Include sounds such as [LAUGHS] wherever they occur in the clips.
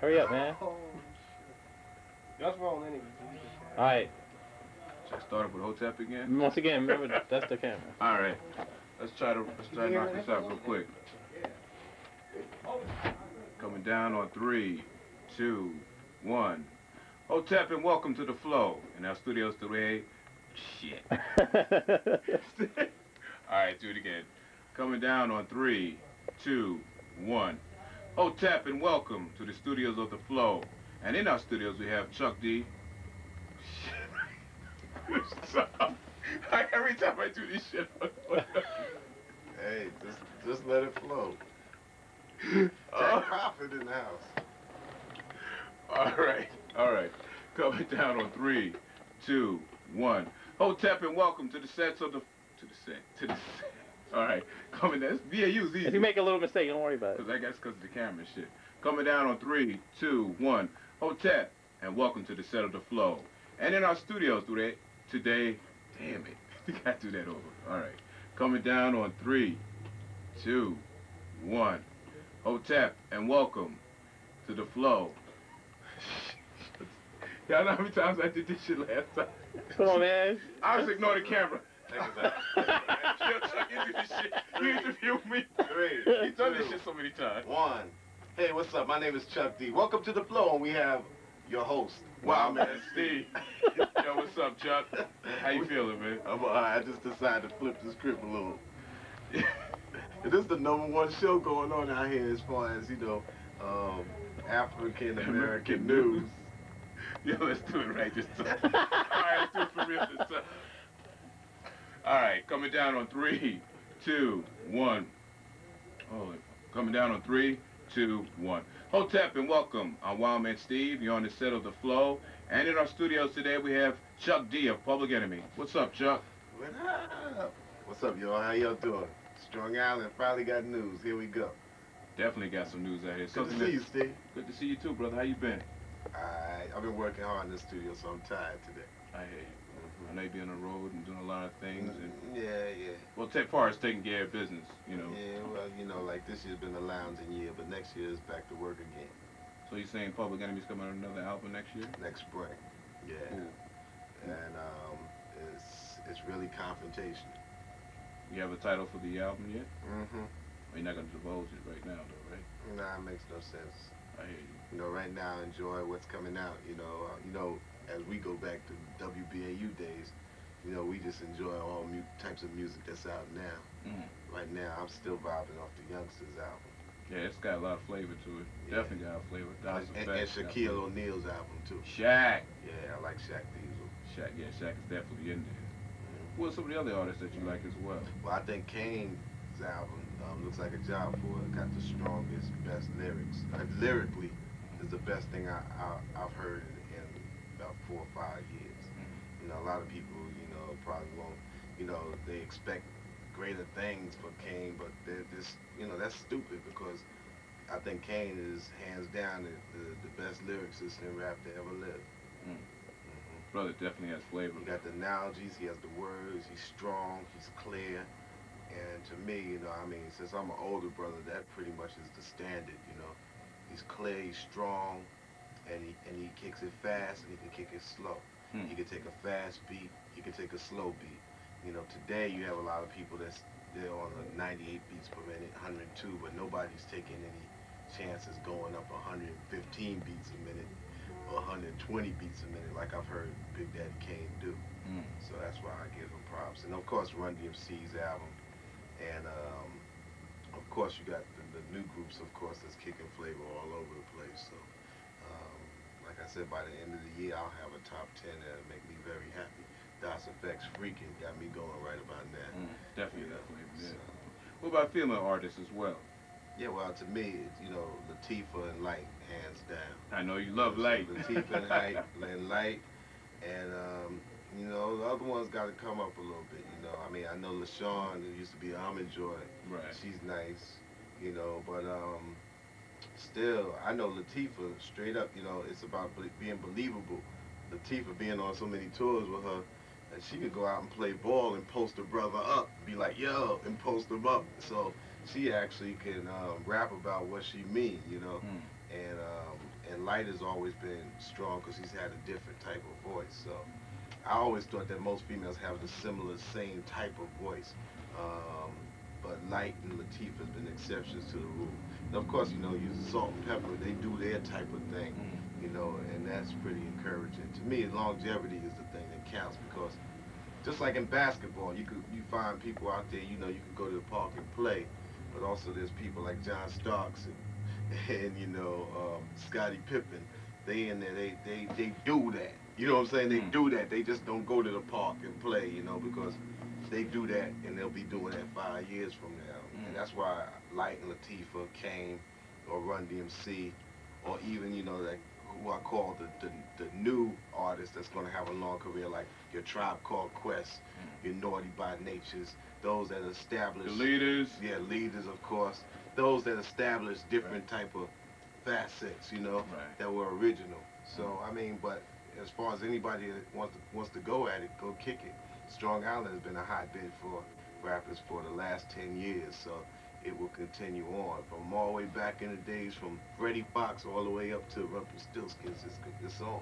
Hurry up, man. Oh, That's wrong anyway. All right. Should I start up with Hotep again? Once again, remember that's the camera. All right. Let's try to let's try to knock this out real quick. Coming down on three, two, one. Hotep and welcome to the flow. In our studios today. Shit. [LAUGHS] [LAUGHS] All right, do it again. Coming down on three, two, one. Hotep and welcome to the studios of the flow. And in our studios we have Chuck D. [LAUGHS] Every time I do this shit, [LAUGHS] Hey, just just let it flow. Oh. [LAUGHS] Jack Crawford in the house. all right, all right. Coming down on three, two, one. Hotep and welcome to the sets of the to the set to the set. All right, [LAUGHS] coming down. VAU's easy. if you make a little mistake, don't worry about it. Cause I guess cause of the camera shit. Coming down on three, two, one. Hotep, and welcome to the set of the flow. And in our studios today, today, damn it, [LAUGHS] you gotta do that over. All right. Coming down on three, two, one. Hotep, and welcome to the flow. [LAUGHS] Y'all know how many times I did this shit last time? Come on, man. I was ignoring the camera. Chuck, you do this shit. You interview me. Three, He's done this shit so many times. One. Hey, what's up? My name is Chuck D. Welcome to the flow, and we have your host. Wow, man, Steve. [LAUGHS] Yo, what's up, Chuck? How you feeling, man? I'm. I just decided to flip the script a little. [LAUGHS] this is the number one show going on out here as far as, you know, um, African American news. [LAUGHS] Yo, let's do it right this time. All right, let's do it for real this time. All right, coming down on three, two, one. It. Coming down on three, two, one. Hotep and welcome. I'm Wildman Steve. You're on the set of The Flow. And in our studios today, we have Chuck D of Public Enemy. What's up, Chuck? What up? What's up, y'all? How y'all doing? Strong Island finally got news. Here we go. Definitely got some news out here. Good Something to see you, Steve. Good to see you too, brother. How you been? I, I've been working hard in the studio, so I'm tired today. I hear you. Know you be on the road and doing a lot of things. And Yeah, yeah. well, take far as taking care of business. You know. Yeah, well, you know, like this year's been a lounging year, but next year is back to work again. So you're saying Public Enemy's coming out another album next year? Next spring. Yeah. Cool. And um, it's it's really confrontation. You have a title for the album yet? Mm-hmm. Well, you're not gonna divulge it right now, though, right? Nah, it makes no sense. I hear you. You know, right now, enjoy what's coming out. You know, uh, you know, as we go back to WBAU days, you know, we just enjoy all mu- types of music that's out now. Mhm. Right now, I'm still vibing off the Youngsters album. Yeah, it's got a lot of flavor to it. Yeah. Definitely got a flavor. That's and, and, fact. and Got Shaquille. O'Neal's album too. Shaq. Yeah, I like Shaq Diesel. Shaq. Yeah, Shaq is definitely in there. Who are some of the other artists that you like as well? Well, I think Kane's album um, looks like a job for it. Got the strongest, best lyrics. Uh, lyrically, is the best thing I, I I've heard in, in about four or five years. You know, a lot of people, you know, probably won't. You know, they expect greater things for Kane, but they're just, you know, that's stupid because I think Kane is hands down the, the, the best lyricist in rap to ever live. Mm. Mhm. Brother definitely has flavor. He got the analogies, he has the words, he's strong, he's clear. And to me, you know, I mean, since I'm an older brother, that pretty much is the standard, you know. He's clear, he's strong, and he kicks it fast and he can kick it slow. Hmm. He can take a fast beat, he can take a slow beat. You know, today you have a lot of people that's they're on the 98 beats per minute, 102, but nobody's taking any chances going up 115 beats a minute or 120 beats a minute like I've heard Big Daddy Kane do. Mm. So that's why I give him props. And of course, Run DMC's album. And um, of course, you got the, the new groups, of course, that's kicking flavor all over the place. So, like I said, by the end of the year, I'll have a top 10 that'll make me very happy. Das EFX Freaking got me going right about now. Mm. Definitely You got know, flavor. Yeah. so- What about female artists as well? yeah, well, to me, it's, you know, Latifah and Lyte, hands down. I know you love Lyte. Latifah and Lyte, [LAUGHS] and Lyte, and um, you know the other ones got to come up a little bit. You know, I mean, I know LaShawn who used to be Almond Joy. Right. She's nice, you know, but um, still, I know Latifah straight up. You know, it's about being believable. Latifah being on so many tours with her. And she could go out and play ball and post her brother up, be like, yo, and post him up. So she actually can um, rap about what she mean, you know Mm. and um, and Lyte has always been strong because he's had a different type of voice. So I always thought that most females have the similar, same type of voice. Um, but Lyte and Latifah have been exceptions to the rule. And of course, you know, you Salt-N-Pepa, they do their type of thing, Mm-hmm. you know, and that's pretty encouraging. To me, longevity is the thing that counts because just like in basketball, you could you find people out there, you know, you could go to the park and play, but also there's people like John Starks and, [LAUGHS] and you know, um, Scottie Pippen. They in there, they, they, they do that. You know what I'm saying? They Mm. do that. They just don't go to the park and play, you know, because they do that and they'll be doing that five years from now. Mm. And that's why Lyte and Latifah came, or Run DMC, or even, you know, like who I call the, the, the new artist that's going to have a long career, like your Tribe Called Quest, your Naughty by Natures, those that The leaders. yeah, leaders, of course. Those that establish different type of facets, you know, Right. that were original. So I mean, but as far as anybody that wants to, wants to go at it, go kick it. Strong Island has been a hotbed for rappers for the last ten years, so it will continue on from all the way back in the days, from Freddie Foxxx all the way up to Rumpelstiltskin's. It's, it's on.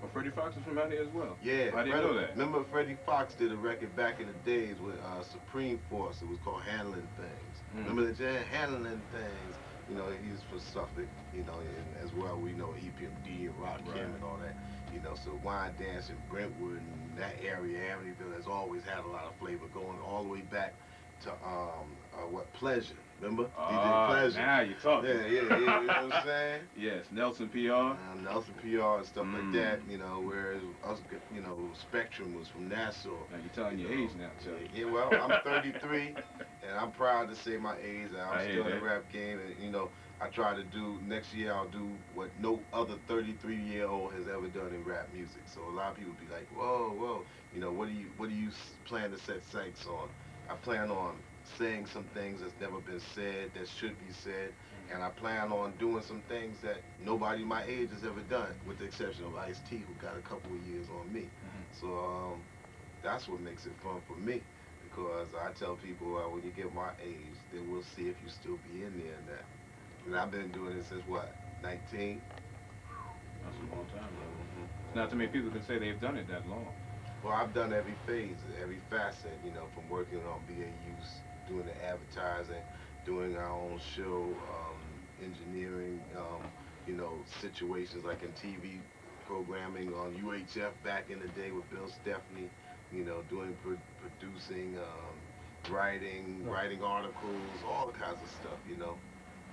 Well, Freddie Foxxx is from out here as well. Yeah, I didn't Freddie- know that. Remember Freddie Foxxx did a record back in the days with uh, Supreme Force. It was called Handling Things. Mm. Remember the jam? Handling Things. You know, he's from Suffolk. You know, and as well we know EPMD and Rock Right. Kim and all that. You know, so Wyandanch and Brentwood and that area, Amityville, has always had a lot of flavor going all the way back to um uh, what Pleasure. Remember? Ah, DJ Pleasure. now you're talking. Yeah, yeah, yeah. You know what I'm saying? [LAUGHS] Yes, Nelson PR. um, Nelson PR and stuff Mm. like that, you know, whereas us, you know, Spectrum was from Nassau. Now you're telling your you know. age now, Chuck. Yeah, well, I'm 33, and I'm proud to say my age, and I'm I still in the rap game, and, you know, I try to do, next year I'll do what no other 33-year-old has ever done in rap music. So a lot of people be like, whoa, whoa, you know, what do you, what do you plan to set sights on? I plan on saying some things that's never been said, that should be said, and I plan on doing some things that nobody my age has ever done, with the exception of Ice-T, who got a couple of years on me. So um, that's what makes it fun for me, because I tell people uh, when you get my age, then we'll see if you still be in there and that. And I've been doing it since what, 19? That's a long time, though. Not too many people can say they've done it that long. Well, I've done every phase, every facet, you know, from working on BAUs, doing the advertising, doing our own show, um, engineering, um, you know, situations like in TV programming on UHF back in the day with Bill Stephney, you know, doing pro- producing, um, writing, writing articles, all the kinds of stuff, you know.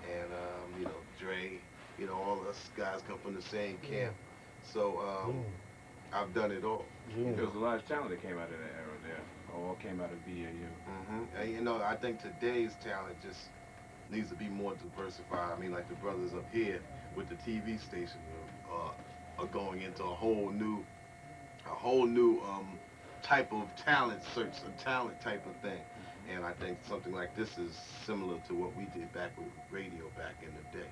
And, um, you know, Dre, you know, all us guys come from the same camp. So, um, I've done it all. There was a lot of talent that came out of that era there. All came out of BAU. hmm And you know, I think today's talent just needs to be more diversified. I mean, like the brothers up here with the TV station uh, are going into a whole new, a whole new um, type of talent search, a talent type of thing. And I think something like this is similar to what we did back with radio back in the day.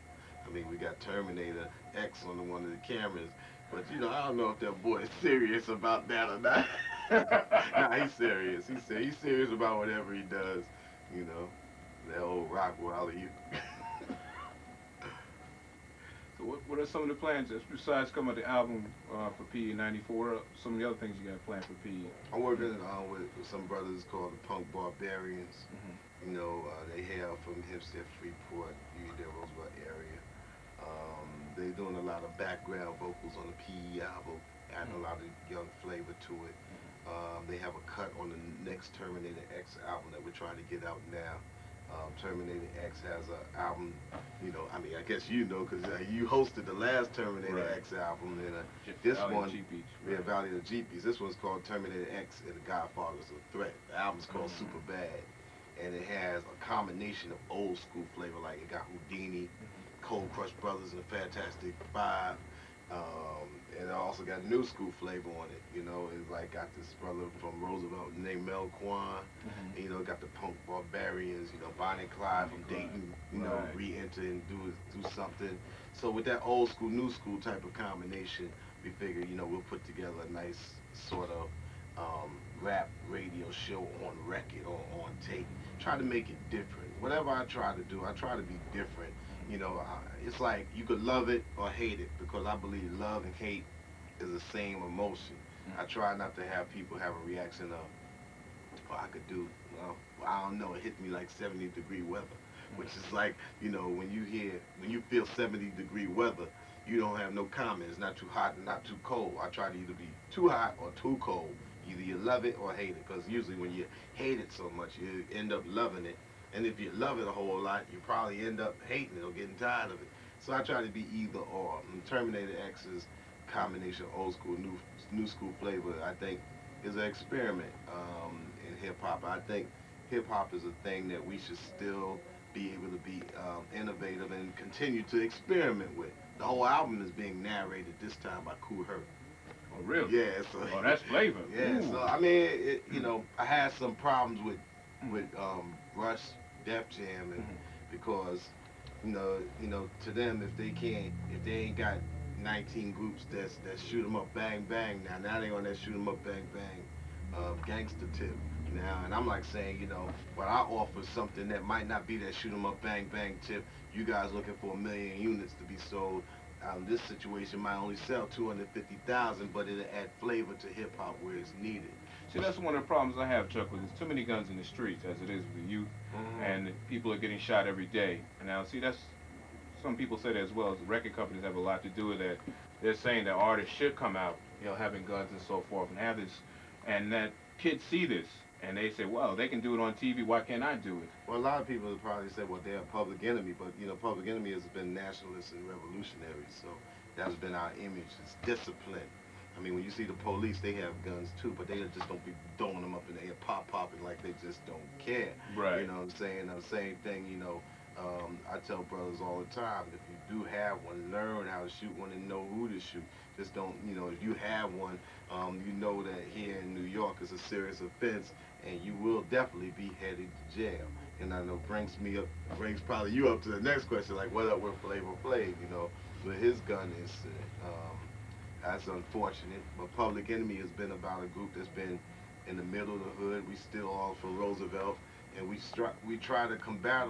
I mean, we got Terminator X on the, one of the cameras, but you know, I don't know if that boy is serious about that or not. [LAUGHS] nah, he's serious. He's ser- he's serious about whatever he does. You know, that old Rockwilder. You. What, what are some of the plans besides coming with the album uh, for PE '94? Some of the other things you got planned for? PE. I'm working uh, with, with some brothers called the Punk Barbarians. Mhm. You know, uh, they hail from Hempstead, Freeport, Union, Roosevelt area. Um, they're doing a lot of background vocals on the PE album, adding a lot of young flavor to it. Um, they have a cut on the next Terminator X album that we're trying to get out now. Um, Terminator X has an album, you know, I mean, I guess you know because uh, you hosted the last Terminator Right. X album, and uh, this Valley one, G Beach, yeah. Valley of the Jeepies. This one's called Terminator X and the Godfathers of Threatt. The album's called Mhm. Super Bad, and it has a combination of old school flavor, like it got Whodini, Cold Crush Brothers, and the Fantastic Five. Um, and it also got new school flavor on it. You know, it's like got this brother from Roosevelt named Mel Kwan. Mhm. And, you know, got the punk barbarians, you know, Bonnie Clyde from Dayton, you know, Right. re-enter and do do something. So with that old school, new school type of combination, we figure, you know, we'll put together a nice sort of um, rap radio show on record or on tape. Try to make it different. Whatever I try to do, I try to be different You know, it's like you could love it or hate it because I believe love and hate is the same emotion. Mm. I try not to have people have a reaction of, oh, I could do, well, I don't know, it hit me like 70 degree weather, mm. which is like, you know, when you hear, when you feel 70 degree weather, you don't have no comment. It's not too hot and not too cold. I try to either be too hot or too cold. Either you love it or hate it, because usually when you hate it so much, you end up loving it. And if you love it a whole lot, you probably end up hating it or getting tired of it. So I try to be either or. And Terminator X is combination of old school, new new school flavor. I think is an experiment um, in hip hop. I think hip hop is a thing that we should still be able to be um, innovative and continue to experiment with. The whole album is being narrated this time by Kool Herc. Oh, really? Yeah. So, Oh, that's flavor. [LAUGHS] yeah. Ooh. So I mean, it, you know, I had some problems with with um, Rush, Def Jam, and Mhm. because you know, you know, to them, if they can't, if they ain't got 19 groups that's that shoot 'em up, bang bang. Now, now they on that shoot 'em up, bang bang, uh, gangster tip. Now, and I'm like saying, you know, what I offer something that might not be that shoot 'em up, bang bang tip. You guys looking for a million units to be sold. Um, this situation might only sell 250,000, but it'll add flavor to hip hop where it's needed. See, that's one of the problems I have, Chuck. With there's too many guns in the streets, as it is with the youth, and people are getting shot every day. And now, see, that's some people say that as well. As the record companies have a lot to do with that. They're saying that artists should come out, you know, having guns and so forth, and have this, and that kids see this, and they say, well, they can do it on TV. Why can't I do it? Well, a lot of people would probably say, well, they're a public enemy, but you know, public enemy has been nationalists and revolutionaries. so that's been our image. It's discipline. I mean, when you see the police, they have guns too, but they just don't be throwing them up in the air, pop popping like they just don't care. Right. You know what I'm saying? The same thing, you know, um, I tell brothers all the time, if you do have one, learn how to shoot one and know who to shoot. Just don't, you know, if you have one, um, you know that here in New York is a serious offense and you will definitely be headed to jail. And I know brings me up, brings probably you up to the next question, like what up with Flavor Flav, you know, with his gun incident. Um, that's unfortunate, but Public Enemy has been about a group that's been in the middle of the hood. We still all for Roosevelt, and we stri- we try to combat,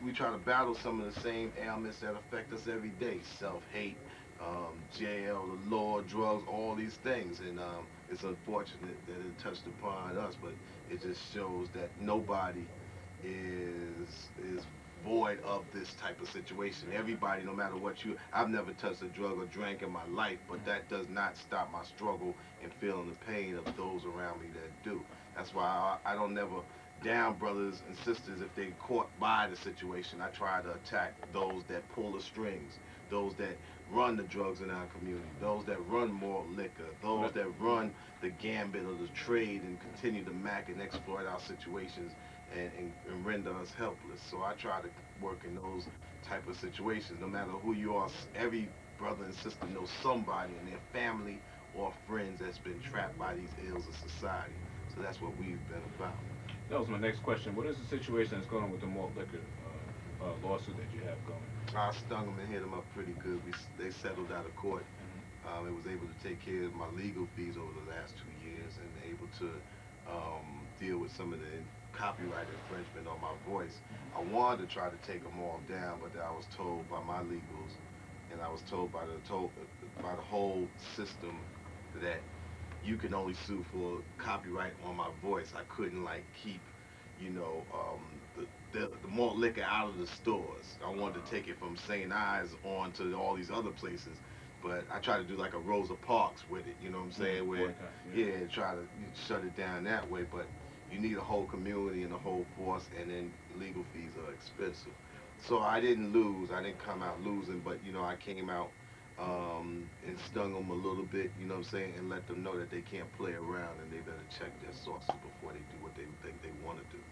we try to battle some of the same ailments that affect us every day: self-hate, um, jail, the law, drugs, all these things. And um, it's unfortunate that it touched upon us, but it just shows that nobody is is void of this type of situation. Everybody, no matter what you, I've never touched a drug or drank in my life, but that does not stop my struggle and feeling the pain of those around me that do. That's why I, I don't never down brothers and sisters if they caught by the situation. I try to attack those that pull the strings, those that run the drugs in our community, those that run more liquor, those that run the gambit of the trade and continue to mac and exploit our situations and, and, and render us helpless. So I try to work in those type of situations. No matter who you are, every brother and sister knows somebody in their family or friends that's been trapped by these ills of society. So that's what we've been about. That was my next question. What is the situation that's going on with the malt liquor uh, uh, lawsuit that you have going? I stung them and hit them up pretty good. We, they settled out of court. Um, it was able to take care of my legal fees over the last two years and able to um, deal with some of the copyright infringement on my voice. I wanted to try to take them all down, but I was told by my legals and I was told by the told, by the whole system that you can only sue for copyright on my voice. I couldn't like keep, you know, um, the, the malt liquor out of the stores. I wanted to take it from St. Ives on to all these other places, but I tried to do like a Rosa Parks with it. You know what I'm saying? Where boycott, yeah. yeah, try to shut it down that way. But you need a whole community and a whole force, and then legal fees are expensive. So I didn't lose. I didn't come out losing, but you know I came out um, and stung them a little bit. You know what I'm saying, and let them know that they can't play around and they better check their sources before they do what they think they want to do.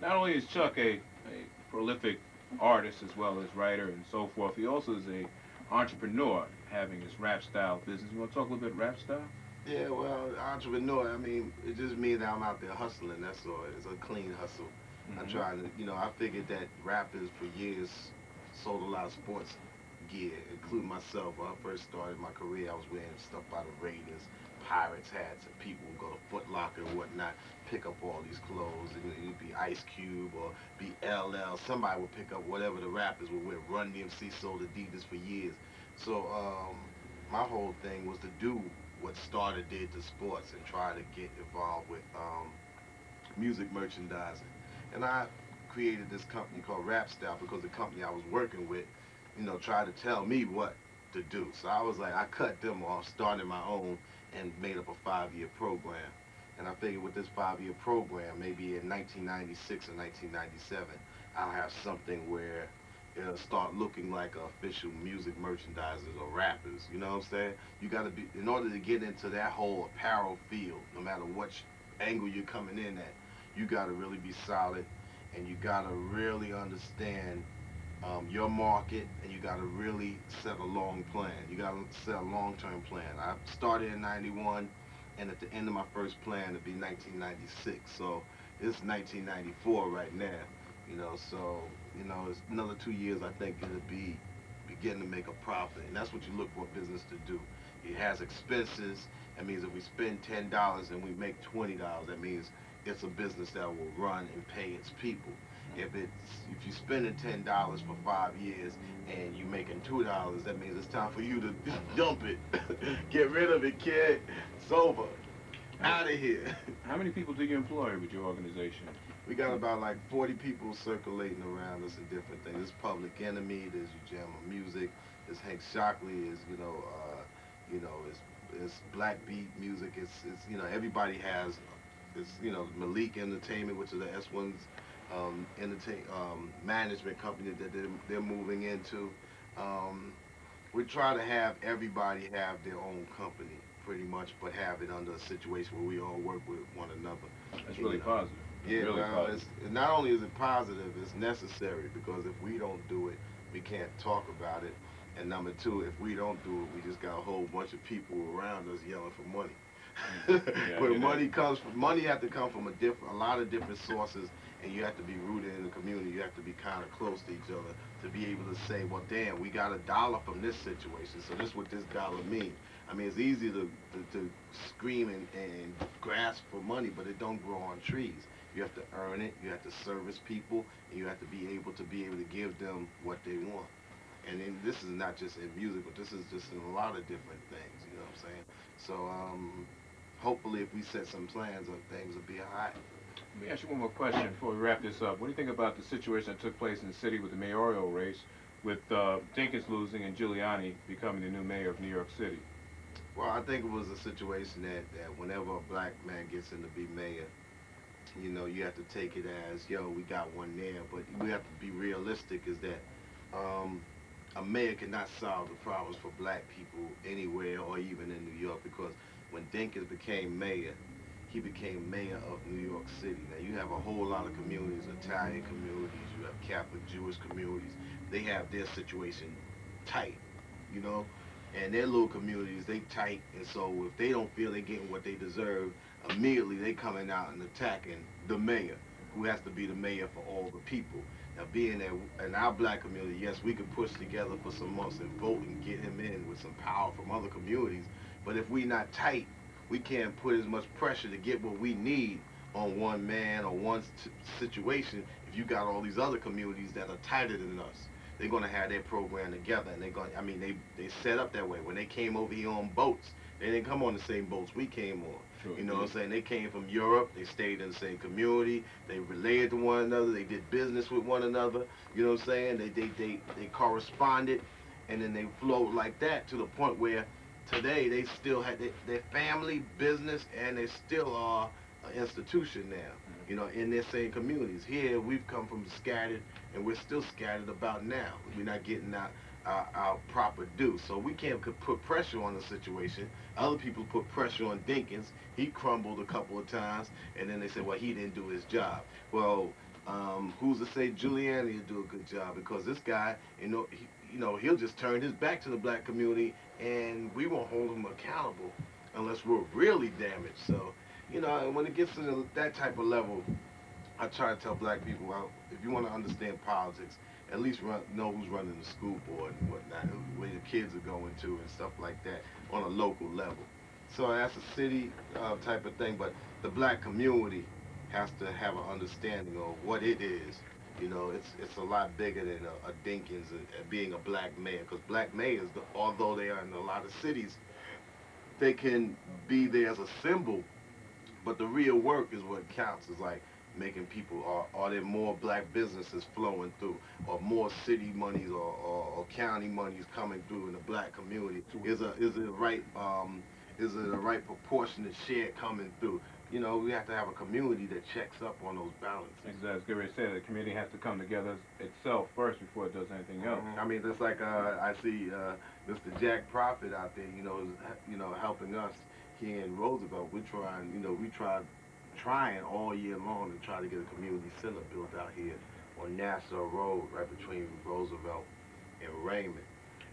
Not only is Chuck a, a prolific artist as well as writer and so forth, he also is a entrepreneur having his rap style business. You want to talk a little bit rap style? Yeah, well, entrepreneur. I mean, it just means that I'm out there hustling. That's all. It's a clean hustle. I Mhm. try to, you know, I figured that rappers for years sold a lot of sports gear, including myself. When I first started my career, I was wearing stuff by the Raiders, Pirates hats, and people would go to Foot Locker and whatnot, pick up all these clothes, and it'd be Ice Cube or be LL. Somebody would pick up whatever the rappers would wear. Run DMC sold Adidas for years. So um, my whole thing was to do what Starter did to sports and try to get involved with um, music merchandising. And I created this company called Rap Style because the company I was working with, you know, tried to tell me what to do. So I was like, I cut them off, started my own, and made up a five-year program. And I figured with this five-year program, maybe in 1996 or 1997, I'll have something where it'll start looking like official music merchandisers or rappers. You know what I'm saying? You got to be, in order to get into that whole apparel field, no matter what angle you're coming in at, you got to really be solid and you got to really understand um, your market and you got to really set a long plan. You got to set a long-term plan. I started in 91 and at the end of my first plan it'll be 1996. So it's 1994 right now, you know, so, you know, it's another two years I think it'll be beginning to make a profit and that's what you look for a business to do. It has expenses. That means if we spend $10 and we make $20, that means it's a business that will run and pay its people. If it's if you're spending ten dollars for five years and you're making two dollars, that means it's time for you to [LAUGHS] dump it. [LAUGHS] Get rid of it, kid. It's over. Out of here. [LAUGHS] How many people do you employ with your organization? We got about like 40 people circulating around us in different things. There's Public Enemy, there's Ujama Music, there's Hank Shocklee, is you know, uh, you know, it's it's Black Beat music. It's it's you know everybody has it's you know Malik Entertainment, which is the S1's um, entertain um, management company that they're, they're moving into. Um, we try to have everybody have their own company, pretty much, but have it under a situation where we all work with one another. That's really know. positive. Yeah, really positive. it's, not only is it positive, it's necessary because if we don't do it, we can't talk about it. And number two, if we don't do it, we just got a whole bunch of people around us yelling for money. [LAUGHS] Yeah, I Where money comes from, money have to come from a different, a lot of different sources, and you have to be rooted in the community. You have to be kind of close to each other to be able to say, well, damn, we got a dollar from this situation, so this is what this dollar means. I mean, it's easy to, to, to scream and, and grasp for money, but it don't grow on trees. You have to earn it, you have to service people, and you have to be able to be able to give them what they want. And then this is not just in music, but this is just in a lot of different things, you know what I'm saying? So, um, hopefully if we set some plans up, things will be all right. Let me ask you one more question before we wrap this up. What do you think about the situation that took place in the city with the mayoral race, with uh, Dinkins losing and Giuliani becoming the new mayor of New York City? Well, I think it was a situation that, that whenever a black man gets in to be mayor, you know, you have to take it as, yo, we got one there, but we have to be realistic is that um, a mayor cannot solve the problems for black people anywhere or even in New York because when Dinkins became mayor, he became mayor of New York City. Now you have a whole lot of communities, Italian communities, you have Catholic Jewish communities. They have their situation tight, you know, and their little communities they tight, and so if they don't feel they're getting what they deserve, immediately they coming out and attacking the mayor, who has to be the mayor for all the people. Now being that in our black community, yes, we could push together for some months and vote and get him in with some power from other communities, but if we not tight, we can't put as much pressure to get what we need on one man or one situation if you got all these other communities that are tighter than us. They're gonna have their program together and they're gonna I mean they they set up that way. When they came over here on boats, they didn't come on the same boats we came on. Sure You know what I'm saying? They came from Europe, they stayed in the same community, they related to one another, they did business with one another, you know what I'm saying? They they they, they corresponded and then they flowed like that to the point where today they still had their, their family business and they still are an institution now you know in their same communities. Here we've come from scattered and we're still scattered about now. We're not getting our, our, our proper due. So we can't put pressure on the situation. Other people put pressure on dinkins. He crumbled a couple of times and then they said well he didn't do his job. Well um, who's to say Giuliani will do a good job? Because this guy, you know, he, you know, he'll just turn his back to the black community, and we won't hold him accountable unless we're really damaged. So, you know, when it gets to that type of level, I try to tell black people, well, if you want to understand politics, at least run, know who's running the school board and whatnot, where your kids are going to and stuff like that on a local level. So that's a city uh, type of thing, but the black community has to have an understanding of what it is. You know, it's it's a lot bigger than a, a Dinkins and, and being a black mayor, because black mayors, although they are in a lot of cities, they can be there as a symbol, but the real work is what counts. Is like making people are are there more black businesses flowing through, or more city monies or, or, or county monies coming through in the black community? Is a is it right um is it the right proportionate share coming through? You know, we have to have a community that checks up on those balances. Exactly. As Gary said, the community has to come together itself first before it does anything else. I mean, just like uh, I see uh, Mr. Jack Prophet out there, you know, is, you know, helping us here in Roosevelt. We're trying, you know, we tried trying all year long to try to get a community center built out here on Nassau Road, right between Roosevelt and Raymond.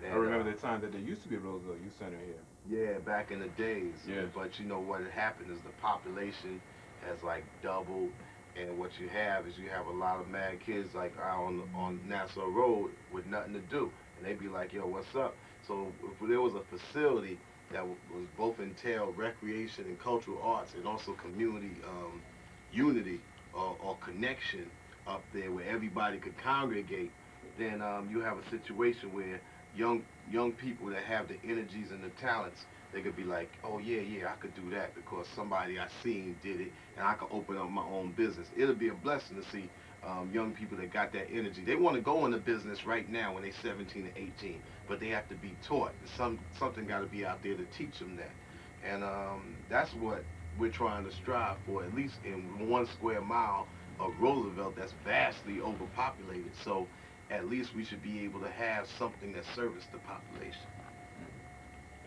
I remember uh, the time that there used to be a Roosevelt Youth Center here. Yeah, back in the days. Yes. But you know what happened is the population has like doubled, and what you have is you have a lot of mad kids like out on on Nassau Road with nothing to do, and they be like, "Yo, what's up?" So if there was a facility that was both entail recreation and cultural arts, and also community um, unity or, or connection up there where everybody could congregate, then um, you have a situation where young young people that have the energies and the talents, they could be like, oh yeah, yeah, I could do that because somebody I seen did it, and I could open up my own business. It'll be a blessing to see um, young people that got that energy. They want to go into business right now when they're 17 and 18, but they have to be taught. Some something got to be out there to teach them that, and um, that's what we're trying to strive for. At least in one square mile of Roosevelt, that's vastly overpopulated. So at least we should be able to have something that serves the population.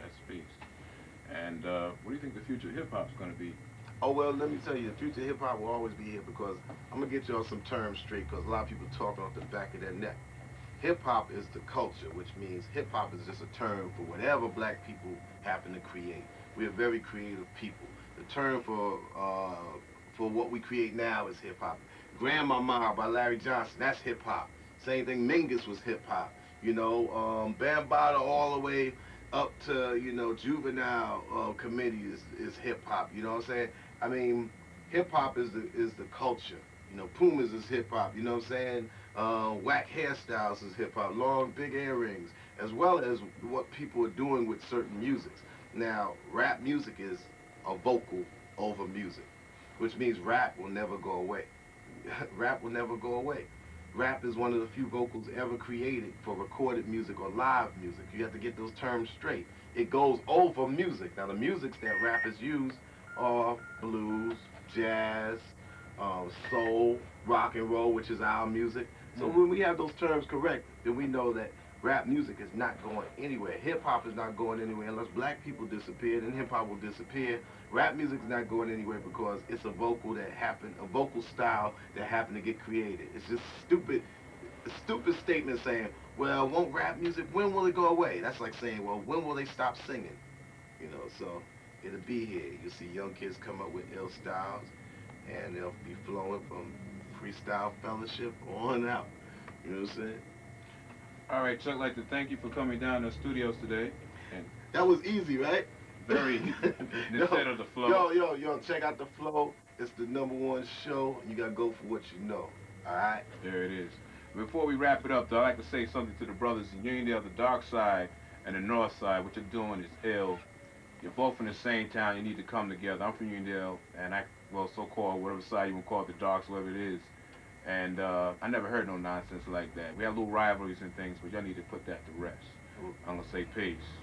That speaks. And uh, what do you think the future of hip hop is going to be? Oh well, let me tell you, the future of hip hop will always be here because I'm gonna get y'all some terms straight because a lot of people talking off the back of their neck. Hip hop is the culture, which means hip hop is just a term for whatever black people happen to create. We are very creative people. The term for uh, for what we create now is hip hop. Grandmama by Larry Johnson, that's hip hop. Same thing, Mingus was hip hop. You know, um, Bambaataa all the way up to you know juvenile uh, committee is, is hip hop. You know what I'm saying? I mean, hip hop is the is the culture. You know, Pumas is hip hop. You know what I'm saying? Uh, whack hairstyles is hip hop. Long big earrings, as well as what people are doing with certain musics. Now, rap music is a vocal over music, which means rap will never go away. [LAUGHS] rap will never go away. Rap is one of the few vocals ever created for recorded music or live music. You have to get those terms straight. It goes over music. Now, the musics that rappers use are blues, jazz, um, soul, rock and roll, which is our music. So Mhm. when we have those terms correct, then we know that rap music is not going anywhere. Hip hop is not going anywhere unless black people disappear, then hip hop will disappear. Rap music is not going anywhere because it's a vocal that happened, a vocal style that happened to get created. It's just stupid, stupid statement saying, well, won't rap music, when will it go away? That's like saying, well, when will they stop singing? You know, so it'll be here. You'll see young kids come up with ill styles, and they'll be flowing from freestyle fellowship on out. You know what I'm saying? All right, Chuck, I'd like to thank you for coming down to the studios today. That was easy, right? Very [LAUGHS] instead of the flow. Yo, yo, yo, check out the flow. It's the number one show. You gotta go for what you know. All right. There it is. Before we wrap it up, though, I'd like to say something to the brothers in Uniondale, the dark side and the north side. What you're doing is ill. You're both from the same town. You need to come together. I'm from Uniondale, and I, well, so-called, whatever side you want to call it, the darks, whatever it is. And uh, I never heard no nonsense like that. We have little rivalries and things, but y'all need to put that to rest. I'm going to say peace.